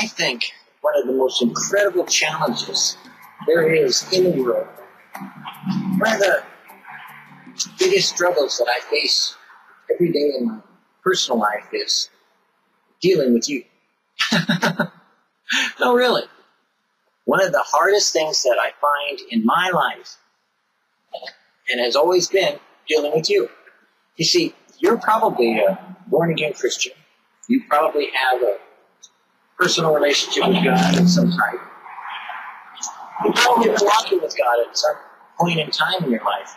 I think one of the most incredible challenges there is in the world, one of the biggest struggles that I face every day in my personal life is dealing with you. no, really. One of the hardest things that I find in my life, and has always been, dealing with you. You see, you're probably a born again Christian. You probably have a personal relationship with God of some type. You probably been walking with God at some point in time in your life.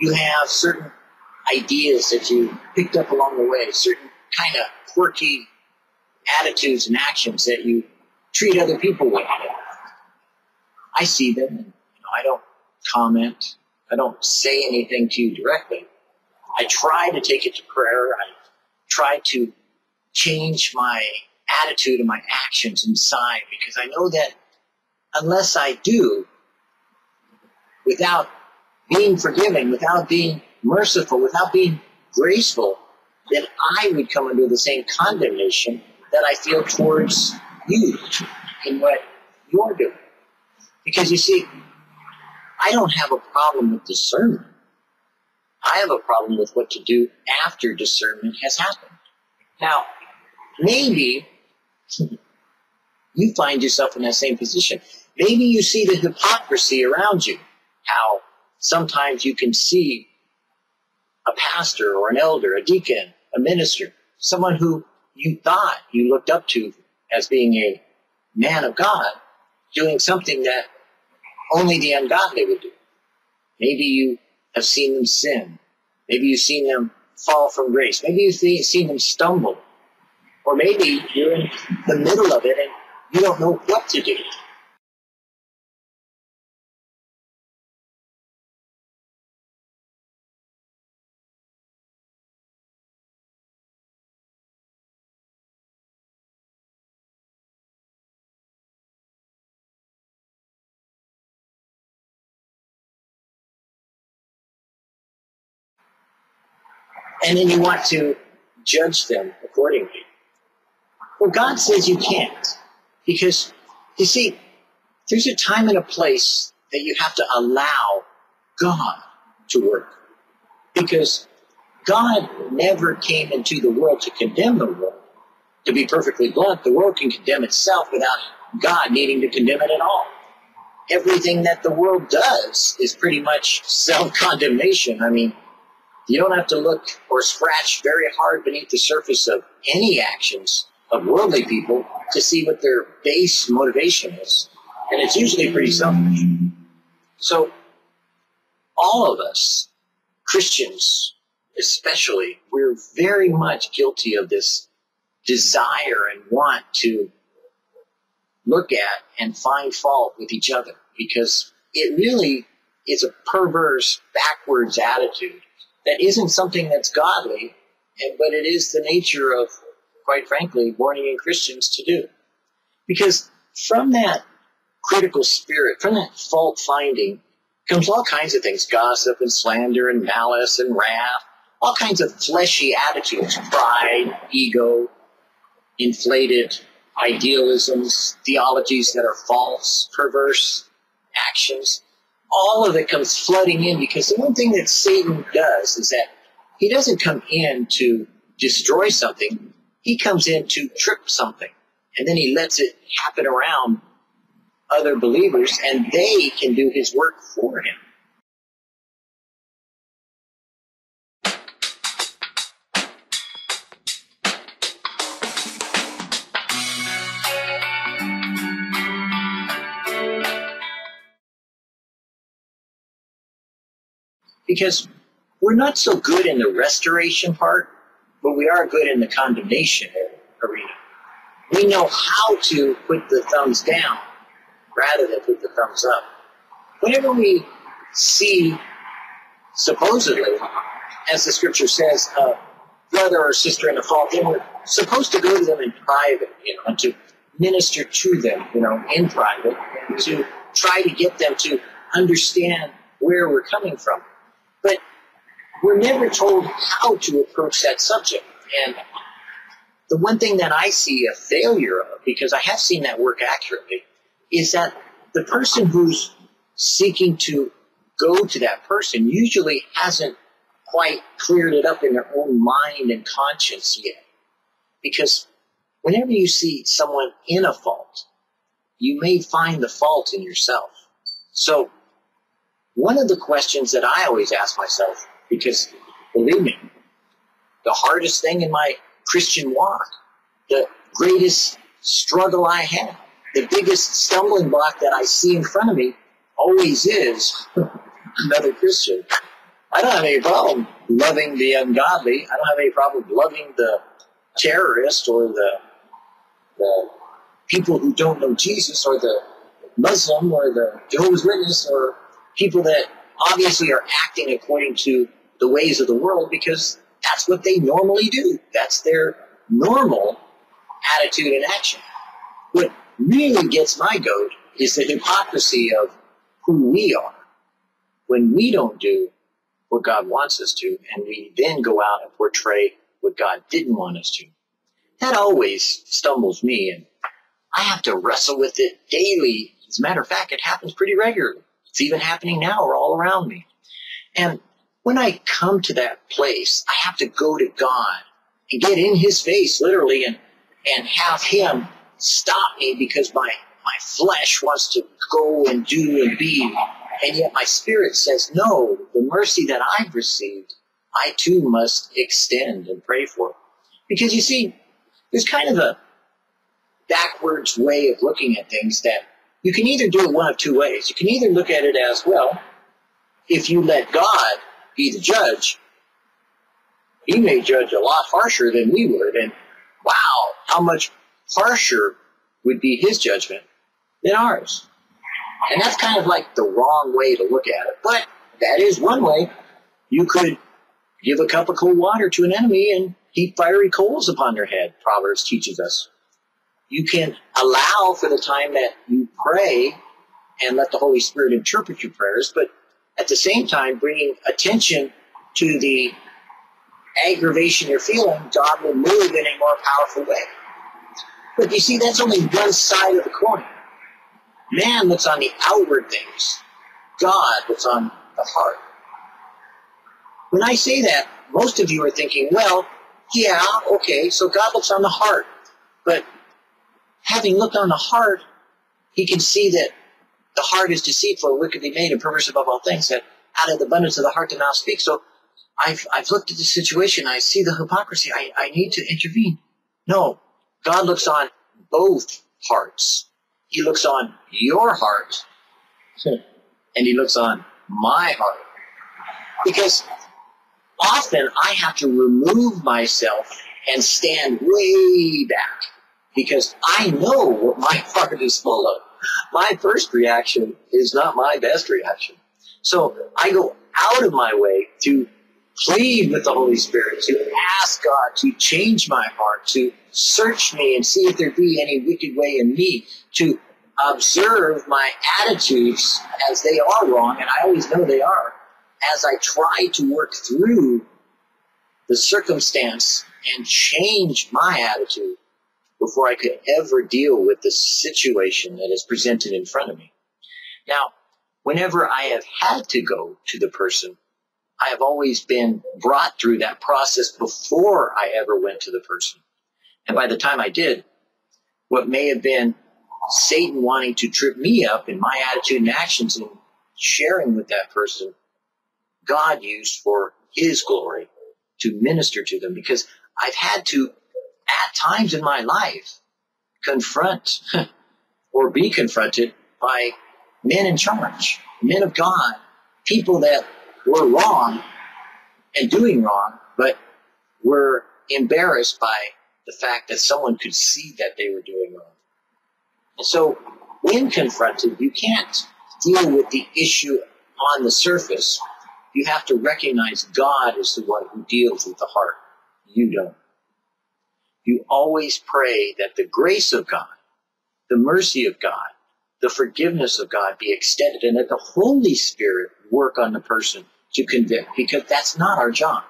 You have certain ideas that you picked up along the way, certain kind of quirky attitudes and actions that you treat other people with. I see them. And, you know, I don't comment. I don't say anything to you directly. I try to take it to prayer. I try to change my attitude and my actions inside because I know that unless I do, without being forgiving, without being merciful, without being graceful, then I would come under the same condemnation that I feel towards you and what you're doing. Because you see, I don't have a problem with discernment. I have a problem with what to do after discernment has happened. Now, maybe you find yourself in that same position. Maybe you see the hypocrisy around you, how sometimes you can see a pastor or an elder, a deacon, a minister, someone who you thought you looked up to as being a man of God, doing something that only the ungodly would do. Maybe you have seen them sin. Maybe you've seen them fall from grace. Maybe you've seen them stumble. Or maybe you're in the middle of it and you don't know what to do. and then you want to judge them accordingly. Well, God says you can't. Because, you see, there's a time and a place that you have to allow God to work. Because God never came into the world to condemn the world. To be perfectly blunt, the world can condemn itself without God needing to condemn it at all. Everything that the world does is pretty much self condemnation. I mean, you don't have to look or scratch very hard beneath the surface of any actions of worldly people to see what their base motivation is. And it's usually pretty selfish. So, all of us, Christians especially, we're very much guilty of this desire and want to look at and find fault with each other because it really is a perverse, backwards attitude that isn't something that's godly, but it is the nature of, quite frankly, born again Christians to do. Because from that critical spirit, from that fault finding, comes all kinds of things gossip and slander and malice and wrath, all kinds of fleshy attitudes, pride, ego, inflated idealisms, theologies that are false, perverse actions all of it comes flooding in because the one thing that Satan does is that he doesn't come in to destroy something, he comes in to trip something. And then he lets it happen around other believers and they can do his work for him. because we're not so good in the restoration part, but we are good in the condemnation arena. We know how to put the thumbs down rather than put the thumbs up. Whenever we see, supposedly, as the scripture says, a brother or sister in a fault, then we're supposed to go to them in private, you know, to minister to them, you know, in private, to try to get them to understand where we're coming from. But we're never told how to approach that subject. And the one thing that I see a failure of, because I have seen that work accurately, is that the person who's seeking to go to that person usually hasn't quite cleared it up in their own mind and conscience yet. Because whenever you see someone in a fault, you may find the fault in yourself. So, one of the questions that I always ask myself, because believe me, the hardest thing in my Christian walk, the greatest struggle I have, the biggest stumbling block that I see in front of me always is another Christian. I don't have any problem loving the ungodly. I don't have any problem loving the terrorist or the, the people who don't know Jesus or the Muslim or the Jehovah's Witness or people that obviously are acting according to the ways of the world because that's what they normally do. That's their normal attitude and action. What really gets my goat is the hypocrisy of who we are when we don't do what God wants us to, and we then go out and portray what God didn't want us to. That always stumbles me, and I have to wrestle with it daily. As a matter of fact, it happens pretty regularly. It's even happening now or all around me. And when I come to that place, I have to go to God and get in his face, literally, and, and have him stop me because my, my flesh wants to go and do and be. And yet my spirit says, no, the mercy that I've received, I too must extend and pray for. Because you see, there's kind of a backwards way of looking at things that you can either do it one of two ways. You can either look at it as, well, if you let God be the judge, he may judge a lot harsher than we would. And wow, how much harsher would be his judgment than ours. And that's kind of like the wrong way to look at it. But that is one way. You could give a cup of cold water to an enemy and heap fiery coals upon their head, Proverbs teaches us. You can allow for the time that you pray and let the Holy Spirit interpret your prayers, but at the same time bringing attention to the aggravation you're feeling, God will move in a more powerful way. But you see, that's only one side of the coin. Man looks on the outward things. God looks on the heart. When I say that, most of you are thinking, well, yeah, okay, so God looks on the heart. But having looked on the heart, he can see that the heart is deceitful, wickedly made, and perverse above all things, that out of the abundance of the heart the mouth speaks. So I've, I've looked at the situation. I see the hypocrisy. I, I need to intervene. No, God looks on both hearts. He looks on your heart, and he looks on my heart. Because often I have to remove myself and stand way back because I know what my heart is full of my first reaction is not my best reaction. So I go out of my way to plead with the Holy Spirit, to ask God to change my heart, to search me and see if there be any wicked way in me, to observe my attitudes as they are wrong, and I always know they are, as I try to work through the circumstance and change my attitude before I could ever deal with the situation that is presented in front of me. Now, whenever I have had to go to the person, I have always been brought through that process before I ever went to the person. And by the time I did, what may have been Satan wanting to trip me up in my attitude and actions and sharing with that person, God used for his glory to minister to them because I've had to at times in my life confront or be confronted by men in charge, men of God, people that were wrong and doing wrong, but were embarrassed by the fact that someone could see that they were doing wrong. And so, when confronted, you can't deal with the issue on the surface. You have to recognize God is the one who deals with the heart. You don't you always pray that the grace of God, the mercy of God, the forgiveness of God be extended and that the Holy Spirit work on the person to convict because that's not our job.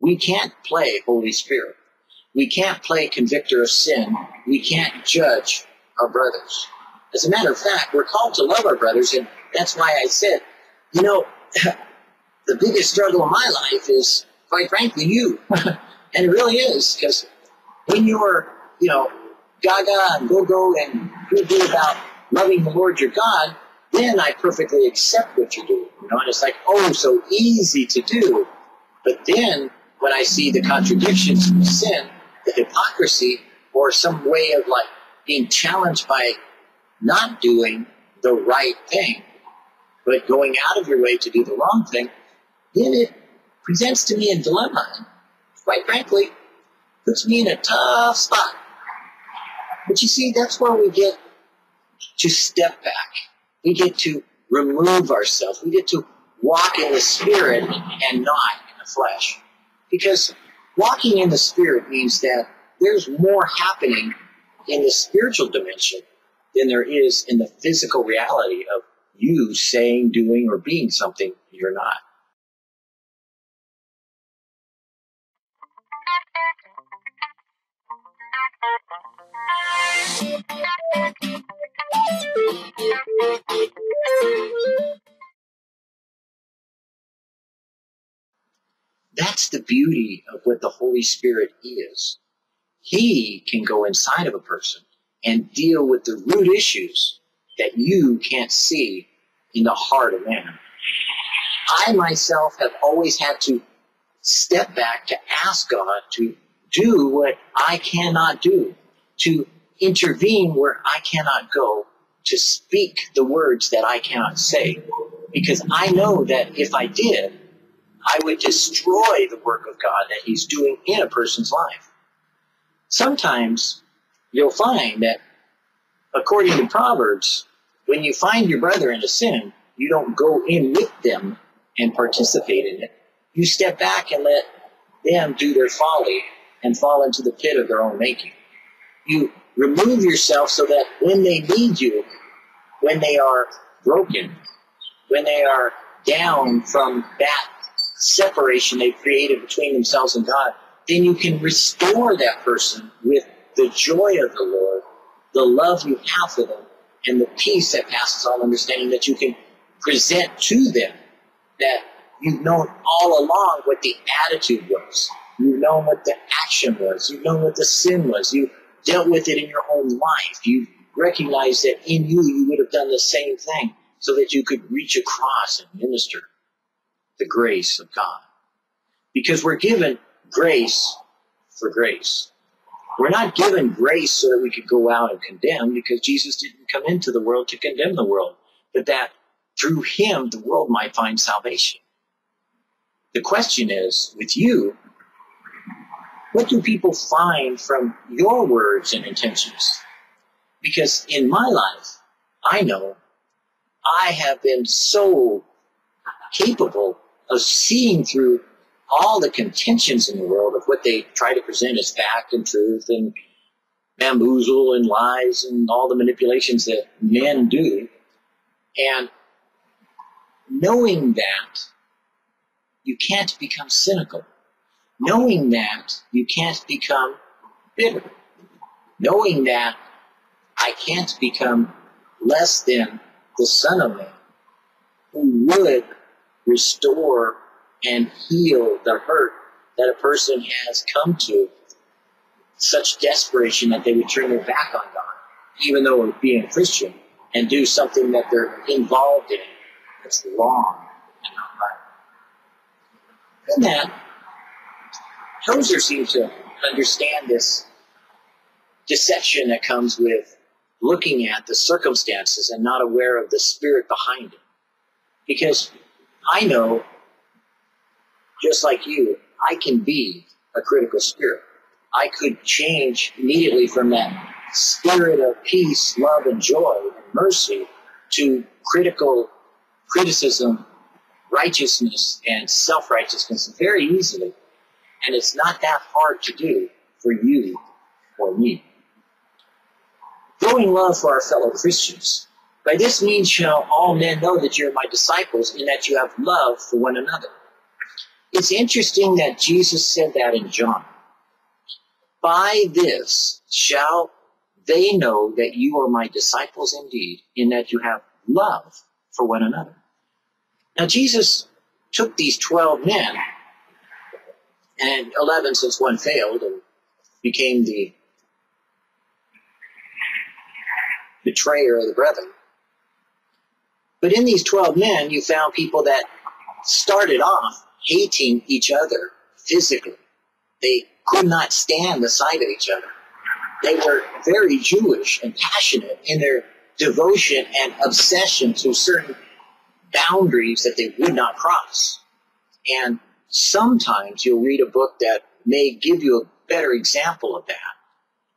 We can't play Holy Spirit. We can't play convictor of sin. We can't judge our brothers. As a matter of fact, we're called to love our brothers, and that's why I said, you know, the biggest struggle of my life is, quite frankly, you. and it really is, because when you're, you know, gaga and go-go and good about loving the Lord your God, then I perfectly accept what you're doing. You know, and it's like, oh, so easy to do. But then when I see the contradictions, the sin, the hypocrisy, or some way of like being challenged by not doing the right thing, but going out of your way to do the wrong thing, then it presents to me a dilemma. And quite frankly, puts me in a tough spot. But you see, that's where we get to step back. We get to remove ourselves. We get to walk in the spirit and not in the flesh. Because walking in the spirit means that there's more happening in the spiritual dimension than there is in the physical reality of you saying, doing, or being something you're not. That's the beauty of what the Holy Spirit is. He can go inside of a person and deal with the root issues that you can't see in the heart of man. I myself have always had to step back to ask God to do what I cannot do, to intervene where I cannot go, to speak the words that I cannot say. Because I know that if I did, I would destroy the work of God that He's doing in a person's life. Sometimes you'll find that, according to Proverbs, when you find your brother in a sin, you don't go in with them and participate in it. You step back and let them do their folly and fall into the pit of their own making. You remove yourself so that when they need you, when they are broken, when they are down from that separation they've created between themselves and God, then you can restore that person with the joy of the Lord, the love you have for them, and the peace that passes all understanding that you can present to them that you've known all along what the attitude was. You've known what the action was. You've known what the sin was. You dealt with it in your own life. You recognized that in you, you would have done the same thing so that you could reach across and minister the grace of God. Because we're given grace for grace. We're not given grace so that we could go out and condemn because Jesus didn't come into the world to condemn the world, but that through him the world might find salvation. The question is, with you, what do people find from your words and intentions? Because in my life, I know I have been so capable of seeing through all the contentions in the world of what they try to present as fact and truth and bamboozle and lies and all the manipulations that men do. And knowing that, you can't become cynical. Knowing that, you can't become bitter. Knowing that, I can't become less than the Son of Man who would restore and heal the hurt that a person has come to such desperation that they would turn their back on God, even though being a Christian, and do something that they're involved in that's wrong and not right. And that, Tozer seems to understand this deception that comes with looking at the circumstances and not aware of the spirit behind it. Because I know, just like you, I can be a critical spirit. I could change immediately from that spirit of peace, love, and joy and mercy to critical criticism, righteousness, and self righteousness very easily. And it's not that hard to do for you or me. Growing love for our fellow Christians by this means shall all men know that you are my disciples, and that you have love for one another. It's interesting that Jesus said that in John. By this shall they know that you are my disciples indeed, in that you have love for one another. Now, Jesus took these 12 men, and 11 since one failed and became the betrayer of the brethren. But in these 12 men, you found people that started off hating each other physically. They could not stand the sight of each other. They were very Jewish and passionate in their devotion and obsession to certain boundaries that they would not cross. And sometimes you'll read a book that may give you a better example of that,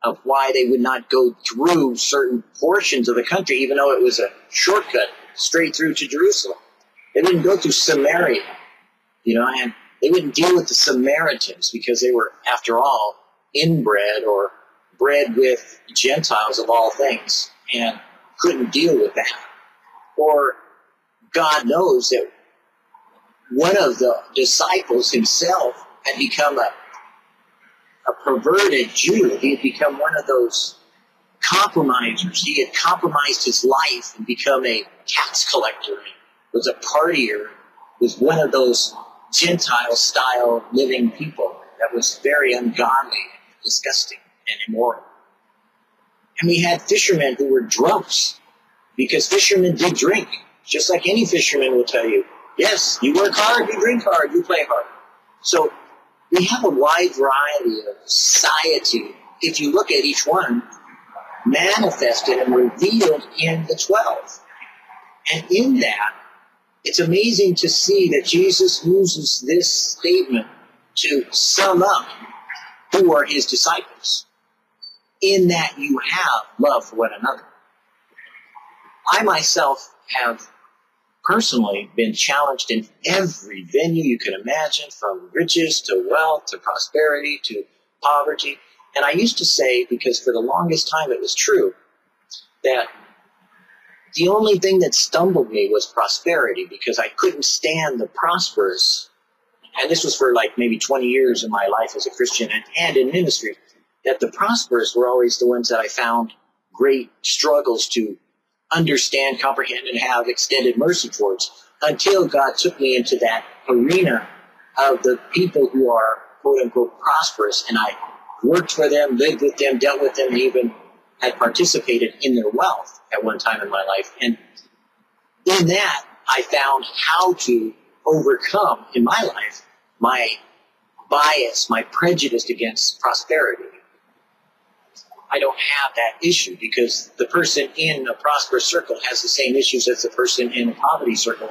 of why they would not go through certain portions of the country, even though it was a shortcut straight through to Jerusalem. They wouldn't go through Samaria, you know, and they wouldn't deal with the Samaritans because they were, after all, inbred or bred with Gentiles of all things and couldn't deal with that. Or God knows that one of the disciples himself had become a, a perverted Jew. He had become one of those compromisers. He had compromised his life and become a tax collector. Was a partier, was one of those Gentile style living people that was very ungodly disgusting and immoral. And we had fishermen who were drunks because fishermen did drink, just like any fisherman will tell you. Yes, you work hard, you drink hard, you play hard. So we have a wide variety of society. If you look at each one, manifested and revealed in the 12. And in that, it's amazing to see that Jesus uses this statement to sum up who are his disciples. In that you have love for one another. I myself have personally been challenged in every venue you can imagine, from riches to wealth to prosperity to poverty. And I used to say, because for the longest time it was true, that the only thing that stumbled me was prosperity because I couldn't stand the prosperous. And this was for like maybe 20 years in my life as a Christian and, and in ministry, that the prosperous were always the ones that I found great struggles to understand, comprehend, and have extended mercy towards until God took me into that arena of the people who are quote unquote prosperous. And I worked for them, lived with them, dealt with them, and even had participated in their wealth at one time in my life. And in that, I found how to overcome in my life my bias, my prejudice against prosperity. I don't have that issue because the person in a prosperous circle has the same issues as the person in a poverty circle.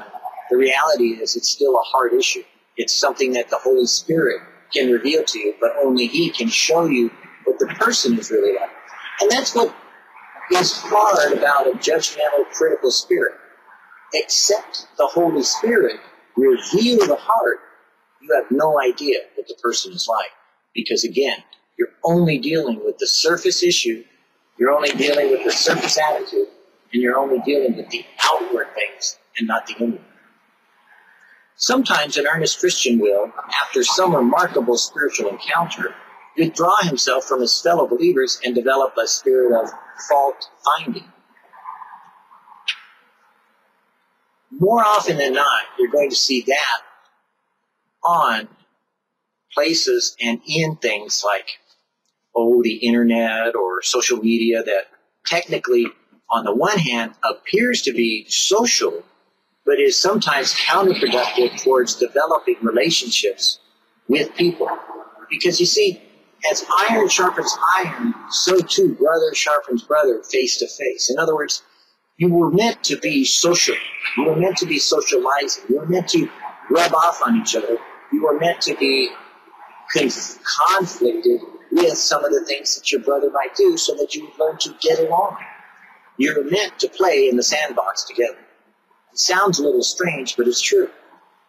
The reality is it's still a hard issue. It's something that the Holy Spirit can reveal to you, but only He can show you what the person is really like. And that's what is hard about a judgmental, critical spirit. Except the Holy Spirit reveal the heart, you have no idea what the person is like. Because again, you're only dealing with the surface issue, you're only dealing with the surface attitude, and you're only dealing with the outward things and not the inward. Sometimes an earnest Christian will, after some remarkable spiritual encounter, withdraw himself from his fellow believers and develop a spirit of fault finding. More often than not, you're going to see that on places and in things like, oh, the internet or social media that technically, on the one hand, appears to be social, but is sometimes counterproductive towards developing relationships with people. Because you see, as iron sharpens iron, so too brother sharpens brother face to face. In other words, you were meant to be social. You were meant to be socializing. You were meant to rub off on each other. You were meant to be conf- conflicted with some of the things that your brother might do so that you learn to get along. You're meant to play in the sandbox together. It sounds a little strange, but it's true.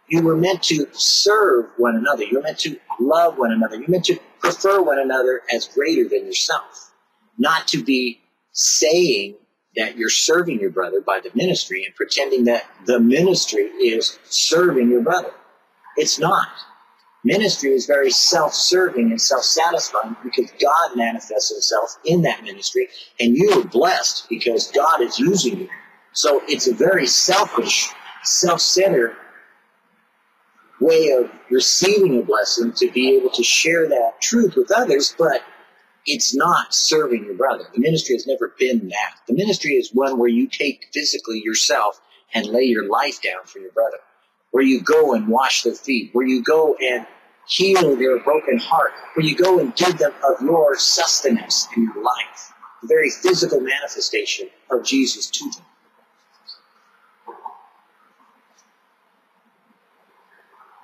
You were meant to serve one another. You're meant to love one another. You're meant to prefer one another as greater than yourself. Not to be saying that you're serving your brother by the ministry and pretending that the ministry is serving your brother. It's not. Ministry is very self-serving and self-satisfying because God manifests himself in that ministry and you are blessed because God is using you. So it's a very selfish, self-centered way of receiving a blessing to be able to share that truth with others, but it's not serving your brother. The ministry has never been that. The ministry is one where you take physically yourself and lay your life down for your brother, where you go and wash their feet, where you go and heal their broken heart, where you go and give them of your sustenance in your life, the very physical manifestation of Jesus to them.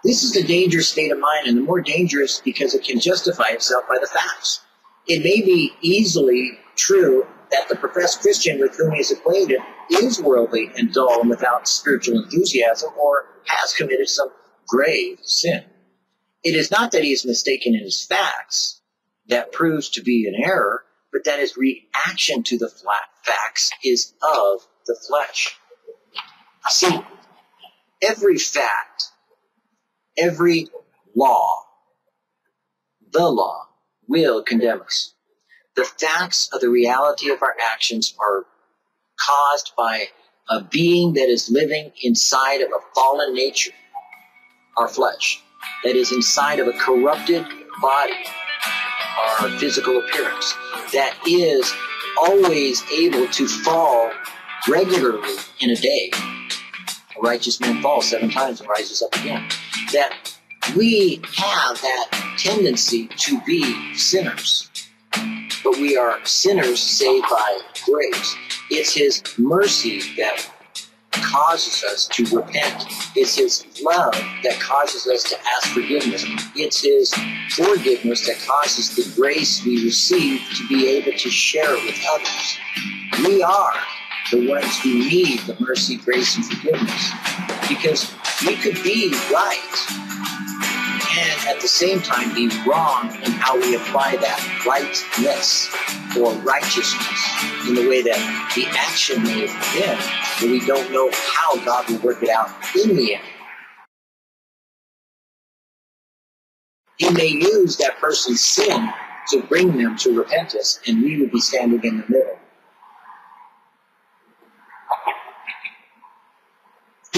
This is a dangerous state of mind, and the more dangerous because it can justify itself by the facts. It may be easily true that the professed Christian with whom he is acquainted is worldly and dull and without spiritual enthusiasm or has committed some grave sin. It is not that he is mistaken in his facts that proves to be an error, but that his reaction to the flat facts is of the flesh. See, every fact every law, the law, will condemn us. The facts of the reality of our actions are caused by a being that is living inside of a fallen nature, our flesh, that is inside of a corrupted body, our physical appearance, that is always able to fall regularly in a day. A righteous man falls seven times and rises up again that we have that tendency to be sinners. But we are sinners saved by grace. It's His mercy that causes us to repent. It's His love that causes us to ask forgiveness. It's His forgiveness that causes the grace we receive to be able to share it with others. We are the ones who need the mercy, grace, and forgiveness because we could be right at the same time be wrong in how we apply that rightness or righteousness in the way that the action may have been, but we don't know how God will work it out in the end. He may use that person's sin to bring them to repentance, and we would be standing in the middle.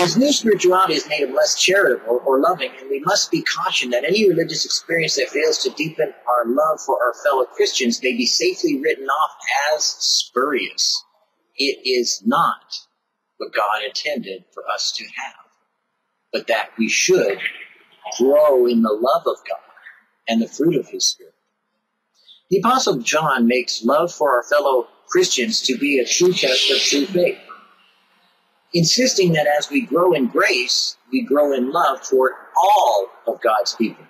His new spirituality has made less charitable or loving, and we must be cautioned that any religious experience that fails to deepen our love for our fellow Christians may be safely written off as spurious. It is not what God intended for us to have, but that we should grow in the love of God and the fruit of His Spirit. The Apostle John makes love for our fellow Christians to be a true test of true faith insisting that as we grow in grace, we grow in love toward all of God's people.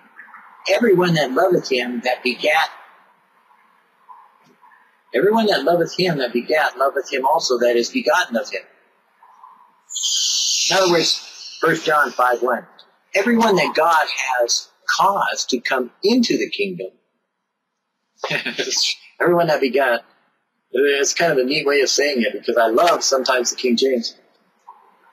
Everyone that loveth him that begat, everyone that loveth him that begat, loveth him also that is begotten of him. In other words, 1 John 5 1. Everyone that God has caused to come into the kingdom, everyone that begat, it's kind of a neat way of saying it because I love sometimes the King James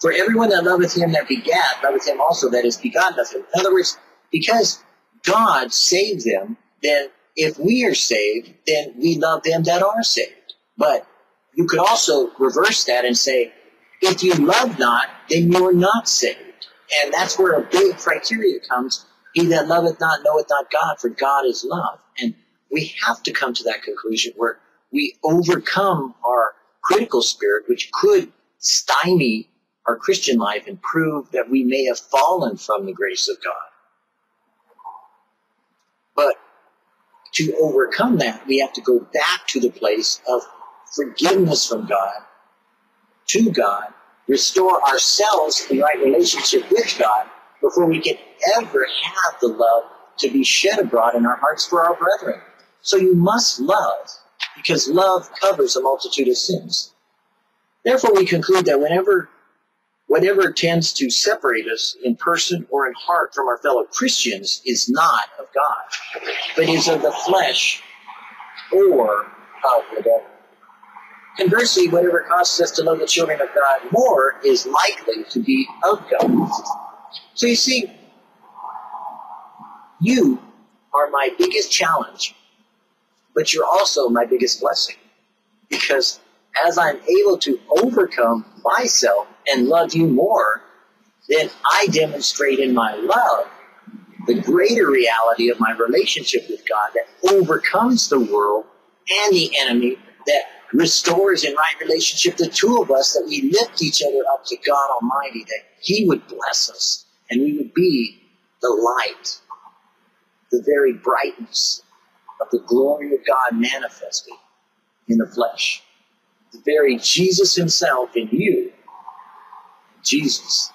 for everyone that loveth him that begat, loveth him also that is begotten of him. In other words, because God saved them, then if we are saved, then we love them that are saved. But you could also reverse that and say, if you love not, then you are not saved. And that's where a big criteria comes. He that loveth not knoweth not God, for God is love. And we have to come to that conclusion where we overcome our critical spirit, which could stymie our Christian life and prove that we may have fallen from the grace of God. But to overcome that, we have to go back to the place of forgiveness from God, to God, restore ourselves in right relationship with God before we can ever have the love to be shed abroad in our hearts for our brethren. So you must love, because love covers a multitude of sins. Therefore, we conclude that whenever whatever tends to separate us in person or in heart from our fellow Christians is not of God, but is of the flesh or of the devil. Conversely, whatever causes us to love the children of God more is likely to be of God. So you see, You are my biggest challenge, but you're also my biggest blessing. Because as I'm able to overcome myself and love you more, then I demonstrate in my love the greater reality of my relationship with God that overcomes the world and the enemy, that restores in right relationship the two of us, that we lift each other up to God Almighty, that He would bless us and we would be the light, the very brightness of the glory of God manifested in the flesh. The very Jesus Himself in you, Jesus